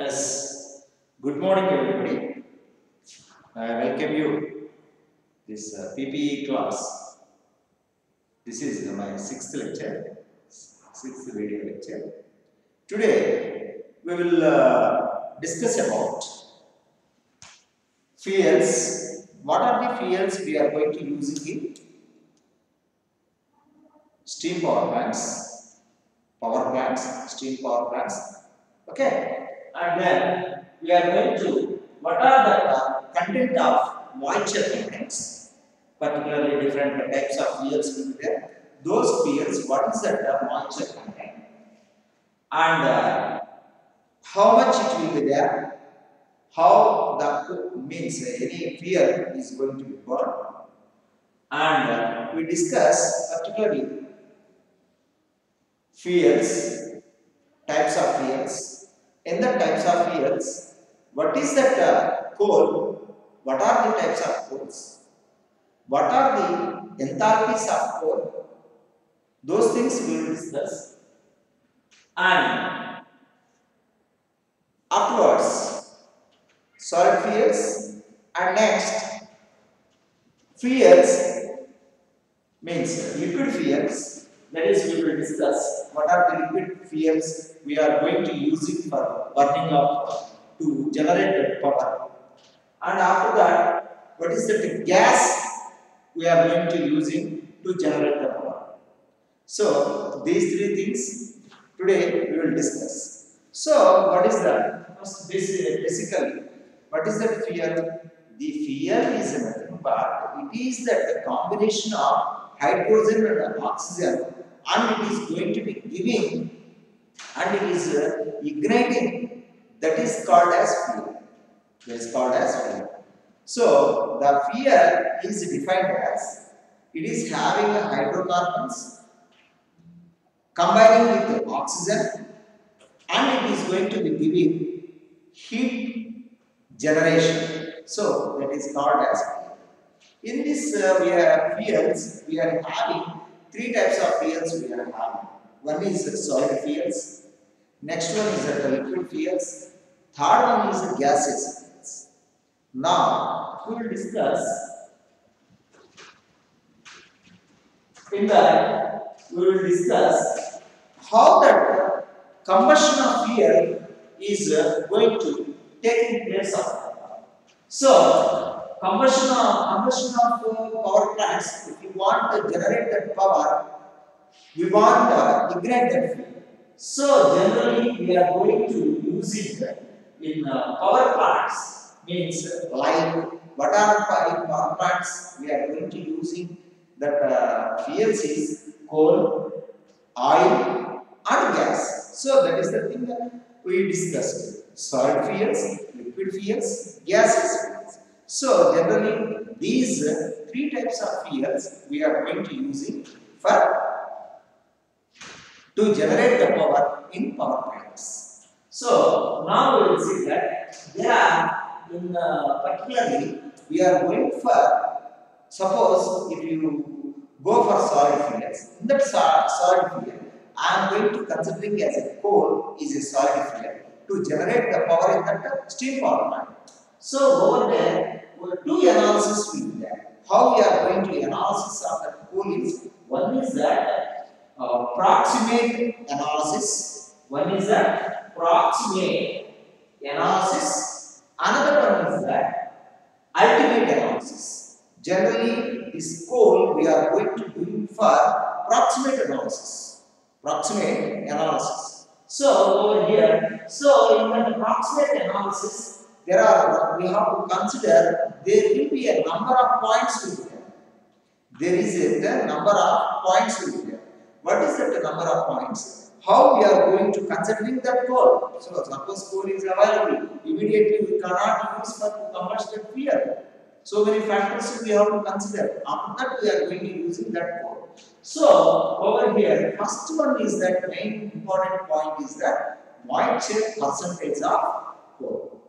Yes. Good morning, everybody. I welcome you this uh, PPE class. This is my sixth lecture, sixth video lecture. Today we will uh, discuss about fuels. What are the fuels we are going to use in steam power plants, power plants, steam power plants. Okay, and then we are going to what are the uh, content of moisture contents, particularly different types of fields will be there. Those fields, what is that uh, moisture content, and uh, how much it will be there, how the means any fuel is going to be burned, and uh, we discuss particularly fields, types of fuels. In the types of fuels, what is that uh, coal? What are the types of coals? What are the enthalpies of coal? Those things we will discuss. And afterwards, solid fuels and next fuels means liquid fuels that is we will discuss what are the liquid fuels we are going to use it for burning of to generate that power and after that what is that gas we are going to using to generate the power so these three things today we will discuss. So what is that first basically what is that fuel? The fuel is nothing but it is that the combination of hydrogen and oxygen and it is going to be giving and it is uh, igniting. That is called as fuel that is called as fuel so the fuel is defined as it is having hydrocarbons combining with oxygen and it is going to be giving heat generation. So that is called as fuel in this uh, we have fuels we are having three types of fuels we are having. One is the solid fuels, next one is the liquid fuels, third one is the gaseous fuels. Now we will discuss in that we will discuss how that combustion of fuel is going to take place so combustion of of uh, power plants if you want to generate that power we want to ignite that fuel so generally we are going to use it in uh, power plants means like what are power plants we are going to using that uh, fuels is coal oil and gas. So that is the thing that we discussed. Solid fuels liquid fuels fuels so generally these three types of fuels we are going to using for to generate the power in power plants. So now we will see that there are in uh, particularly we are going for suppose if you go for solid fuels in that solid fuel I am going to considering as a coal is a solid fuel to generate the power in that steam power plant. So over there two analysis will be there. How we are going to analysis of the is one is that uh, proximate analysis, one is that proximate analysis, another one is that ultimate analysis. Generally, this coal we are going to do for proximate analysis. Proximate analysis. So over here, so in the proximate analysis, there are we have to consider there will be a number of points will be there. There is a the number of points will be there. What is that number of points? How we are going to considering that coal? So suppose coal is available, immediately we cannot use for combustion fuel. So many factors we have to consider. After that we are going to using that coal. So over here, first one is that main important point is that moisture percentage of coal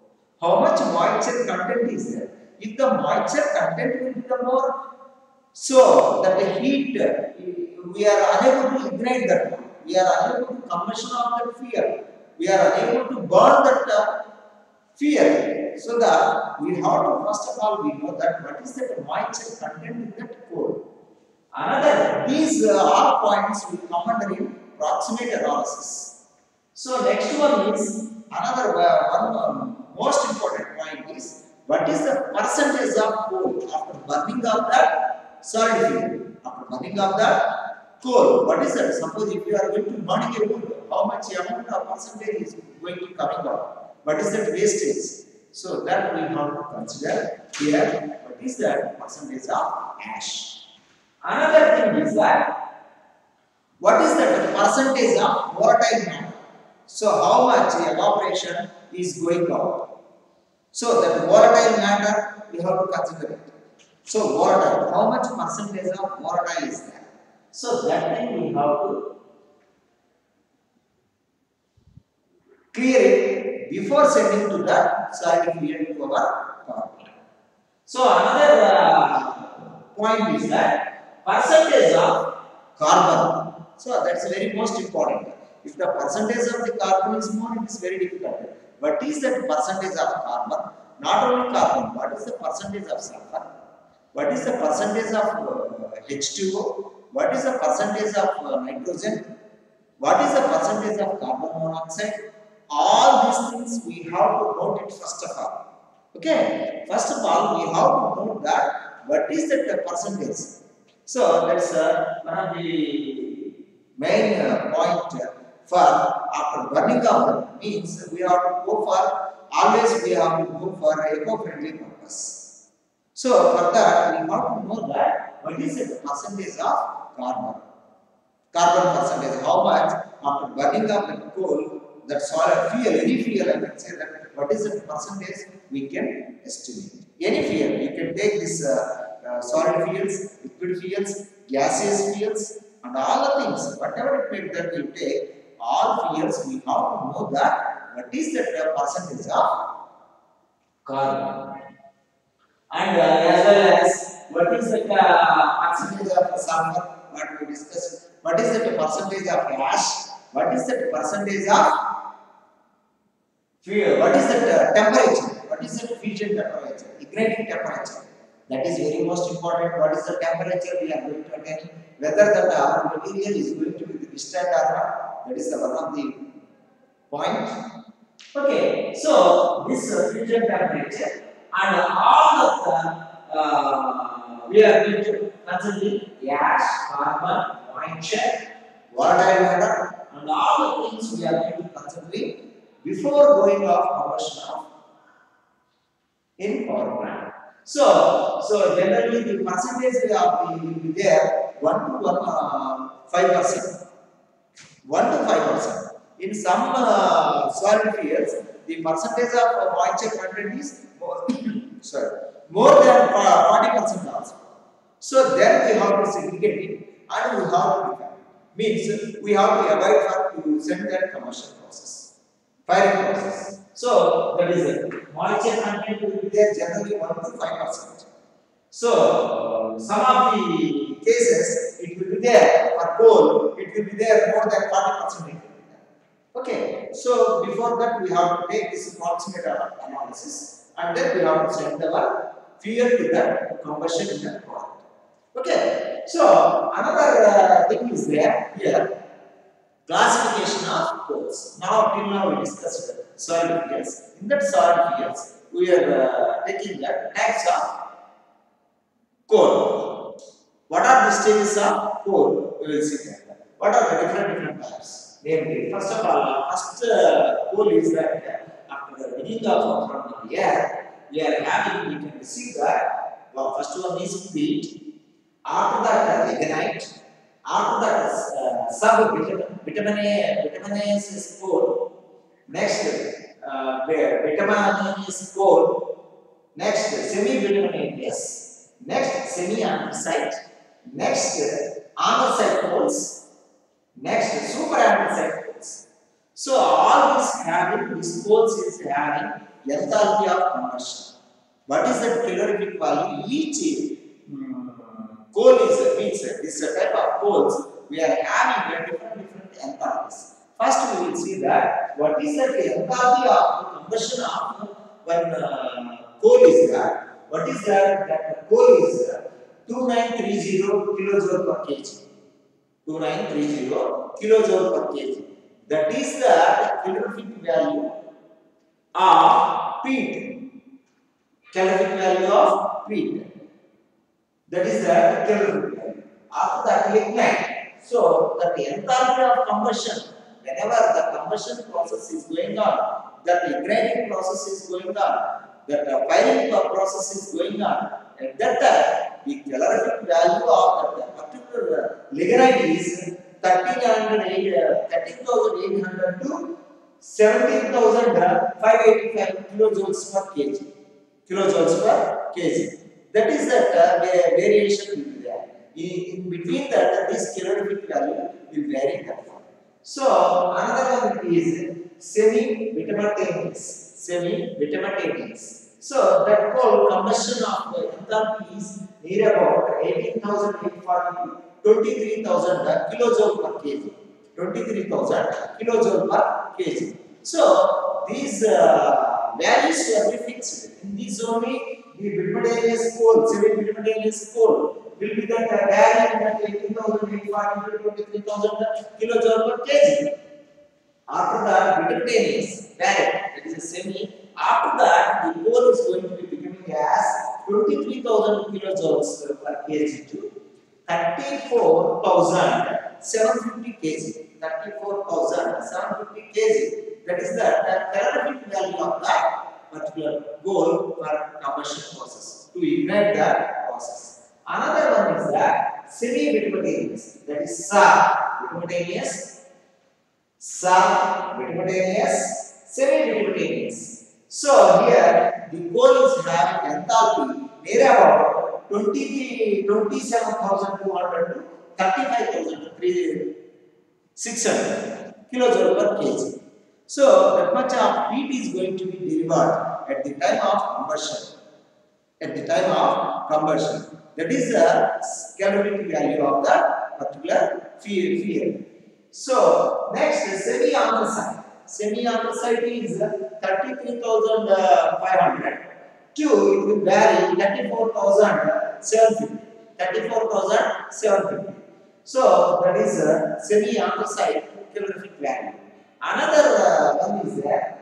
how much moisture content is there. If the moisture content will be the more, so that the heat, we are unable to ignite that, we are unable to combustion of that fuel, we are unable to burn that uh, fuel. So that we have to first of all we know that what is that moisture content in that coal. Another these uh, points will come under in proximate analysis. So next one is another uh, one um, most important point is what is the percentage of coal after burning of that solid? After burning of that coal, what is that? Suppose if you are going to burning a wood, how much amount of percentage is going to coming out? What is that wastage? So that we have to consider here. What is that percentage of ash? Another thing is that what is that percentage of volatile matter? So how much evaporation is going out? So that volatile matter we have to consider it. So volatile, how much percentage of volatile is there? So that thing we have to clear it before sending to the solid to our power. So another uh, point is that percentage of carbon. So that's very most important. If the percentage of the carbon is more, it is very difficult. What is that percentage of carbon? Not only carbon, what is the percentage of sulfur? What is the percentage of uh, H2O? What is the percentage of uh, nitrogen? What is the percentage of carbon monoxide? All these things we have to note it first of all. Okay, first of all, we have to note that what is that percentage. So that's uh, one of the main uh, point uh, for after burning of means we have to go for always we have to go for eco-friendly purpose. So for that we have to know that what is the percentage of carbon. Carbon percentage, how much after burning of the coal, that solid fuel, any fuel I can say that what is the percentage we can estimate. Any fuel, you can take this uh, uh, solid fuels, liquid fuels, gaseous fuels and all the things, whatever it may that you take, all fuels we have to know that what is the percentage of carbon. And uh, as well as what is the uh, percentage of sulfur, what we discussed, what is the percentage of ash, what is the percentage of fuel, what is the uh, temperature, what is the fusion temperature, igniting temperature. That is very most important. What is the temperature we are going to attain? Whether that our material is going to be distant or not. That is the one of the point. Okay, so this uh, fusion temperature and all of the uh, we are going to consider gas, carbon, moisture, volatile matter, and all the things we are going to consider before going off combustion of in power plant. So, so generally the percentage of the will be there one to one uh, five percent, one to five percent. In some uh, soil fields, the percentage of uh, moisture content is more, sorry, more than forty percent also. So then we have to segregate it and we have to define. Means we have to avoid for to send that combustion process, firing process. So that is it. Moisture content will be there generally one to five percent. So some of the cases it will be there for coal, it will be there more than forty percent. Okay, so before that we have to take this approximate analysis and then we have to send our fuel to the combustion in product. Okay, so another uh, thing is there here classification of coals. Now till now we discussed solid fuels. In that solid fuels we are uh, taking the types of coal. What are the stages of coal? We will see that. What are the different different types? Namely, first of all, first uh, goal is that uh, after the beginning of from the air, we are having, we can see that, well, first one is peat, after that uh, lignite, after that uh, sub vitamin, vitamin A, vitamin A is coal, next uh, vitamin is coal, next semi-vitaminous, next semi-anthracite, next anthracite coals, Next, super coals. So all this having this coals is having enthalpy of combustion. What is the calorific value? Each um, coal is means this type of coals we are having different different enthalpies. First, we will see that what is the enthalpy of combustion of when uh, coal is there. What is that? That coal is uh, 2930 kilojoule per kg. 2930 kilojoule per kg. That is the calorific value of peat. Calorific value of peat. That is the calorific value. After that, lignite. So, that the enthalpy of combustion, whenever the combustion process is going on, that the igniting process is going on, that the firing process is going on, at that the calorific value of that particular lignite is 13,800 13,800 to 17,585 kilojoules per kg. Kilojoules per kg. That is that uh, variation will be there. In, in between that, this calorific value will vary that one. So another one is semi-vitaminateous. Semi-vitaminateous. So that whole combustion of the enthalpy is near about 18,840 to 23,000 kilojoule per kg. 23,000 kilojoule per kg. So these uh, values will be fixed. In this only the bituminous coal, semi-bituminous coal will be that uh, value in that 18,840 to 23,000 kilojoule per kg. After that, bituminous direct, that is a semi. After that, the coal is going to be becoming as 23,000 kilojoules per kg to 34,750 kg. 34,750 kg. That is the, the calorific value of that particular coal for combustion process to ignite the process. Another one is that semi-bituminous, that is SA, bituminous, SA, bituminous, semi-bituminous. So here the coal is having enthalpy near about 20, 27,200 to 35,000 to 600 kilojoule per kg. So that much of heat is going to be delivered at the time of combustion. At the time of combustion. That is the calorific value of the particular fuel. So next semi anthracite. Semi anthracite is 33,500 to it will vary 34,750. 34,750. So that is uh, semi anthracite calorific value. Another uh, one is that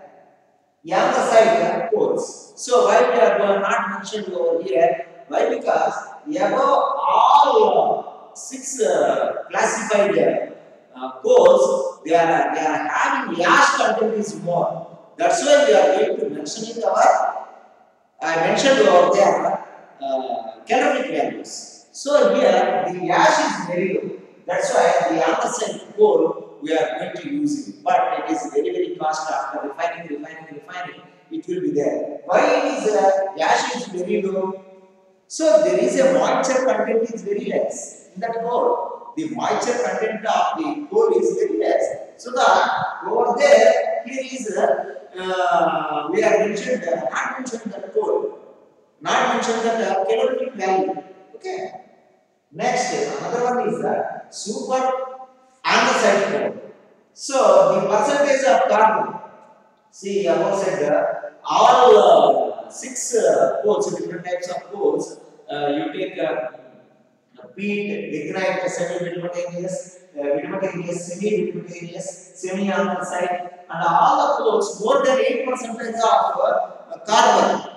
anthracite coals. So why we are not mentioned over here? Why? Because above all uh, six uh, classified uh, course, they are they are having ash content is more. That's why we are going to mention in our I mentioned over there uh, calorific values. So here the ash is very low. That's why the anthracite coal we are going to use it. But it is very very fast after refining, refining, refining. It will be there. Why is uh, ash is very low? So there is a moisture content is very less in that coal. The moisture content of the coal is very less. So that over there, here is uh, uh, we have mentioned uh, not mentioned that coal, not mentioned that uh, calorific value. Okay. Next, another one is the super anthracite coal. So the percentage of carbon. See, above said uh, all uh, six uh, coals, different types of coals. Uh, you take uh, peat, lignite, semi-bituminous, uh, bituminous, semi-bituminous, semi-anthracite, and all the coals more than eight percentage of uh, carbon.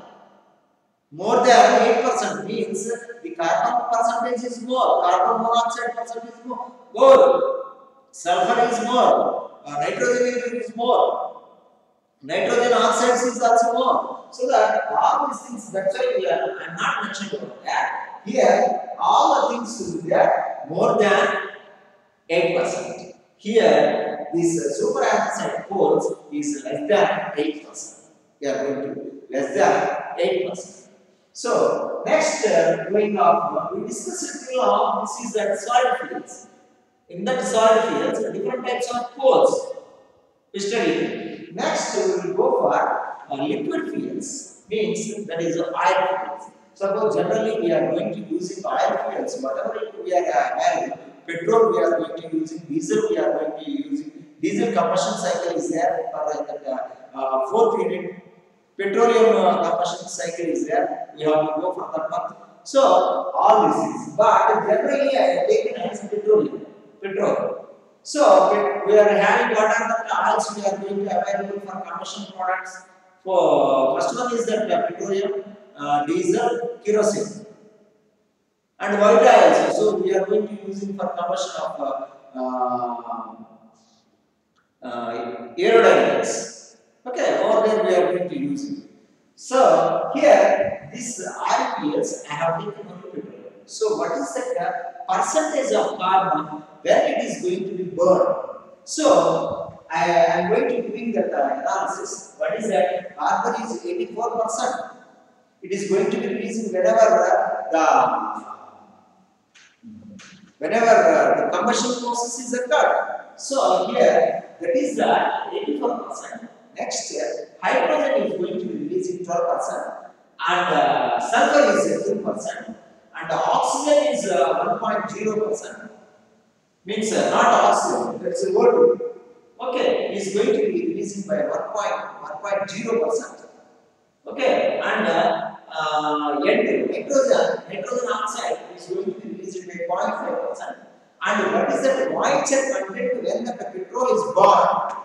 More than eight percent means the carbon percentage is more, carbon monoxide percentage is more, more, sulfur is more, uh, nitrogen is more, nitrogen oxides is also more. So that all these things, that's why we are, I'm not mentioning about that. Here, all the things will be there more than 8%. Here, this uh, coals is less than 8%. We are going to less than 8%. So, next uh, going off, we discussed till now, this is that solid fields. In that solid fields, different types of coals we. Next, we will go for uh, liquid fields, means that is oil fuels. Suppose generally we are going to using oil fuels, whatever we are having, petrol we are going to using, diesel we are going to using, Diesel combustion cycle is there for that uh, uh, fourth unit. Petroleum uh, combustion cycle is there. We have to go for that one. So all these things. But generally I have taken as petroleum. Petrol. So we- we are having what are the oils we are going to available for combustion products. For first one is that uh, petroleum, uh, diesel, kerosene, and white oils. So we are going to use it for combustion of uh, uh, uh, aerodynamics. Okay, over there we are going to use it. So here this oil I have taken only. So what is the percentage of carbon when it is going to be burned? So I am going to giving that uh, analysis. What is that? Carbon is 84 percent. It is going to be releasing whenever uh, the whenever uh, the combustion process is occurred. So here that is the 84 percent. Next year hydrogen is going to be releasing 12 percent and uh, sulfur is 2 percent and the oxygen is uh, 1.0 percent. Means uh, not oxygen, that's a O2. Okay, is going to be releasing by 1.1.0 percent. Okay, and uh, uh, nitrogen, nitrogen oxide is going to released by 0.5 percent. And what is that moisture content when the petrol is burned?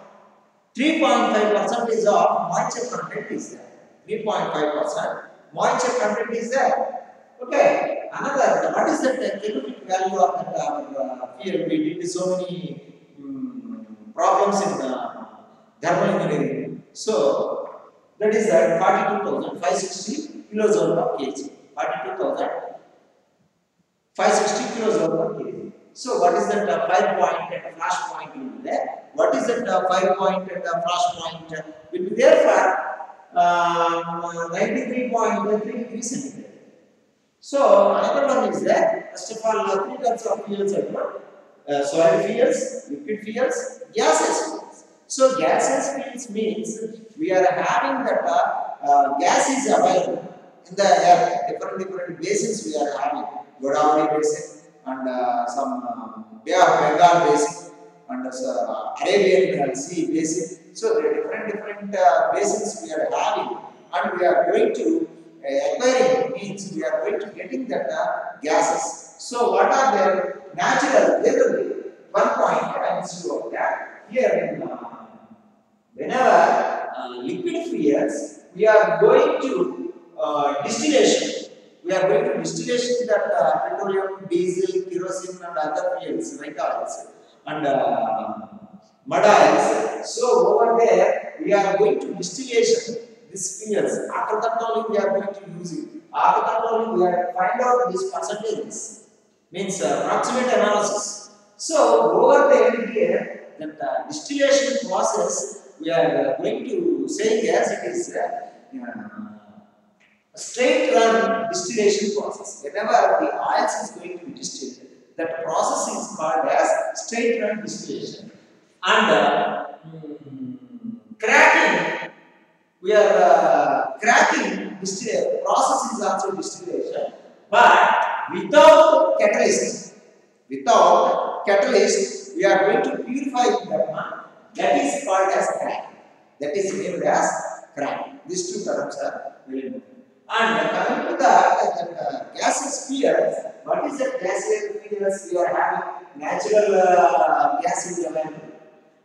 3.5 percent is of moisture content is there. 3.5 percent moisture content is there. Okay, another what is that uh, calorific value of that uh, field? We did so many um, problems in the thermal engineering. So that is at 42,560 kilojoule per kg. 42,560 kilojoule per kg. So what is that uh, fire point and flash point will be there? What is that uh, fire point and a flash point will be there for um, 93.3 degrees centigrade. So another one is that First of all, uh, three types of fuels are there. Uh, fuels, liquid fuels, gaseous fuels. So gaseous fuels means we are having that uh, uh, gas is available in the air. Different different basins we are having. Godavari basin and uh, some uh, Bay of Bengal basin and uh, Arabian uh, Sea basin. So there are different different uh, basins we are having, and we are going to uh, acquiring means we are going to getting that uh, gases. So what are their natural? Be one point will show of that here in uh, whenever uh, liquid fuels we are going to uh, distillation. We are going to distillation that uh, petroleum, diesel, kerosene, and other fuels like oils and uh, mud oils. So over there we are going to distillation these fuels. After that only we are going to use it. After that only we are find out these percentages. Means uh, approximate analysis. So over there here that uh, distillation process we are uh, going to say as it is uh, a straight run distillation process. Whenever the oils is going to be distilled, that process is called as straight run distillation. And uh, mm, cracking, we are uh, cracking distill process is also distillation, but without catalyst, without catalyst, we are going to purify that one. That is called as cracking. That is named as cracking. These two terms are very important. And coming to the that, uh, gaseous fuels, what is the gaseous fuels we are having? Natural uh, gas is available,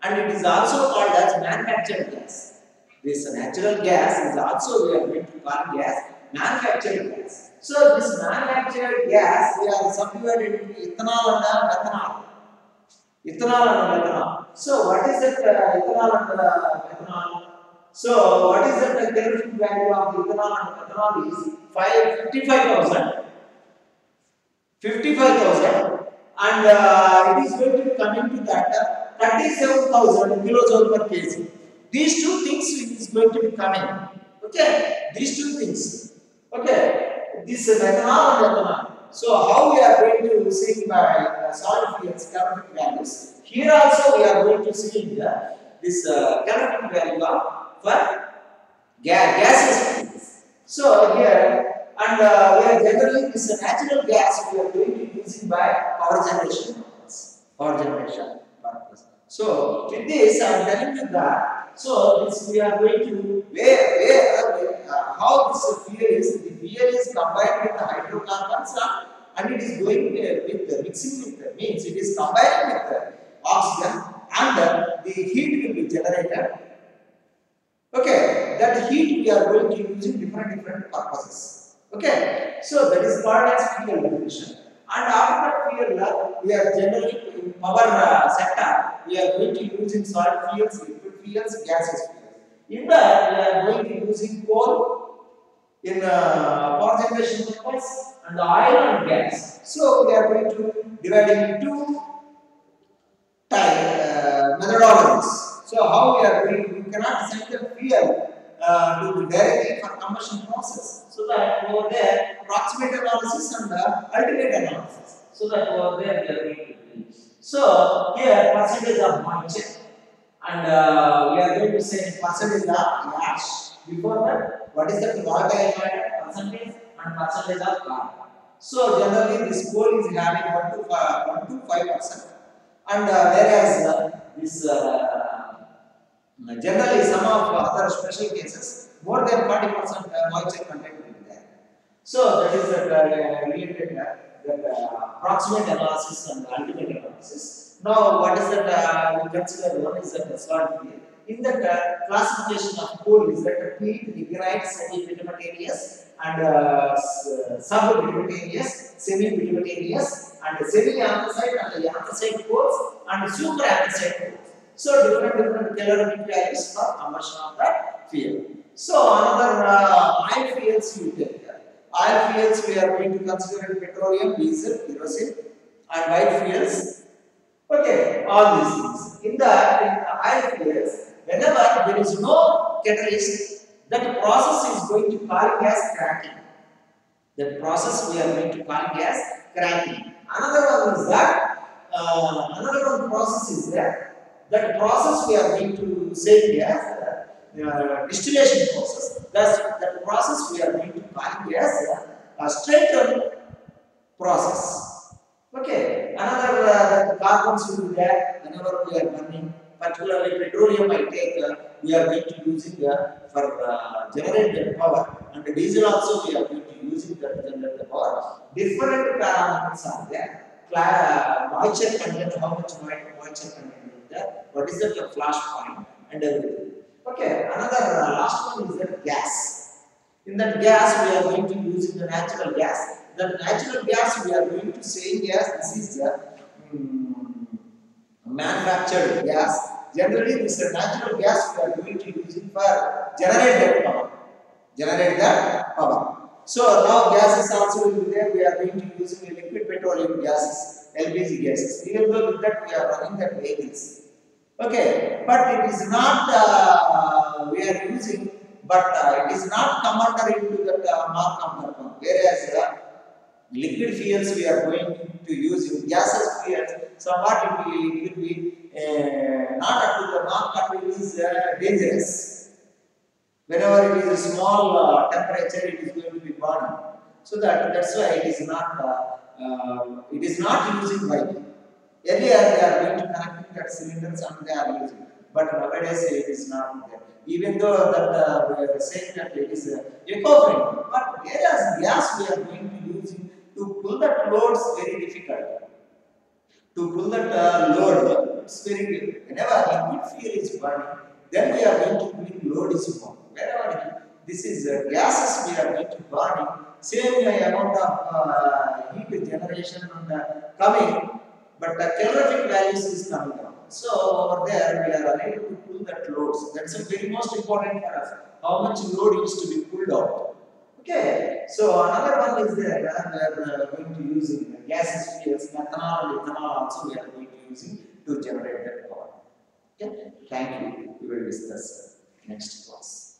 and it is also called as manufactured gas. This natural gas is also we are going to call gas manufactured gas. So this manufactured gas we are subdivided into ethanol and methanol. Ethanol and methanol. So what is that uh, ethanol and uh, methanol? So what is the calorific value of the ethanol and methanol is 5 55,000 55,000 and uh, it is going to be coming to that uh, 37,000 kilojoule per kg. These two things is going to be coming. Okay, these two things. Okay, this is and ethanol. So how we are going to see by uh, solid fuels calorific values? Here also we are going to see the, this uh, calorific value of for ga- gaseous fuels. So here and uh, we are generally this a natural gas we are going to using by power generation purpose. Power generation purpose. So with this, I am telling you that. So this we are going to where where uh, how this fuel is the fuel is combined with the hydrocarbons uh, and it is going uh, with the mixing with the means it is combined with the oxygen and uh, the heat will be generated. Okay, that heat we are going to use in different different purposes. Okay, so that is called as fuel definition. And after fuel, we are generally in power uh, sector, we are going to use in solid fuels, liquid fuels, fuels. In that, we are going to use in coal, in uh, power generation purpose, and oil and gas. So we are going to divide into type uh, methodologies. So how we are doing, we cannot send the fuel uh, to the directly for combustion process. So that over there, approximate analysis and uh, ultimate analysis. So that over there we are going to do. So here percentage of moisture and uh, we are going to say percentage of ash. Before that, what is the volatile matter percentage and percentage of carbon. So generally this coal is having 1 to 5, 1 to 5 percent and uh, whereas uh, this uh, generally some of other special cases more than 40 percent moisture content will be there. So that is that uh, related uh, that uh, approximate analysis and ultimate analysis. Now what is that we consider one is that. In classification of coal is that peat, lignite, semi-bituminous and uh, sub-bituminous, semi-bituminous and semi-anthracite and the anthracite coals and super anthracite coals. So different different calorific values for conversion of that fuel. So another uh, oil fuels you take. Oil fuels we are going to consider petroleum, diesel, kerosene and white fuels. Okay, all these things. In the, in the oil fuels, whenever there is no catalyst, that process is going to call gas cracking. That process we are going to call gas cracking. Another one is that uh, another one process is that that process we are going to say as uh, distillation process. That's that process we are going to call as a straight process. Okay, another uh, carbons will be there whenever we are burning. Particularly petroleum, I take uh, we are going to using uh, for uh, generate the power, and diesel also we are going to using that to generate the power. Different parameters are there. Moisture content, how much moisture content what is the flash point, and everything. Okay, another uh, last one is that gas. In that gas, we are going to use the natural gas. That natural gas, we are going to say gas. This is the mm, manufactured gas. Generally, this is natural gas we are going to use it for generate that power. Generate that power. So now gases also will be there. We are going to use liquid petroleum gases, LPG gases. Even though with that we are running that vehicles. Okay, but it is not uh, we are using, but uh, it is not under into that uh, mark under one. Whereas uh, liquid fuels we are going to use in gaseous fuels, somewhat it will, it will be uh, not up to the mark, but it is uh, dangerous. Whenever it is a small uh, temperature, it is going to be burning. So that that's why it is not uh, uh, it is not using widely. Earlier they are going to connect that cylinders and they are using, but nowadays it is not there. Even though that uh, we are saying that it is uh, eco-friendly, but whereas gas we are going to use it to pull that load loads very difficult. To pull that uh, load, it's very difficult. Whenever liquid fuel is burning, then we are going to bring load is more. Wherever this is uh, gases we are going to burning, same amount of uh, heat generation and uh, coming but the calorific values is coming down. So over there we are unable to pull that loads. That's a very most important for us. How much load is to be pulled out. Okay. So another one is there. Uh, we are going to use in gases fuels, methanol ethanol also we are going to using to generate that power. Okay. Thank you. We will discuss next class.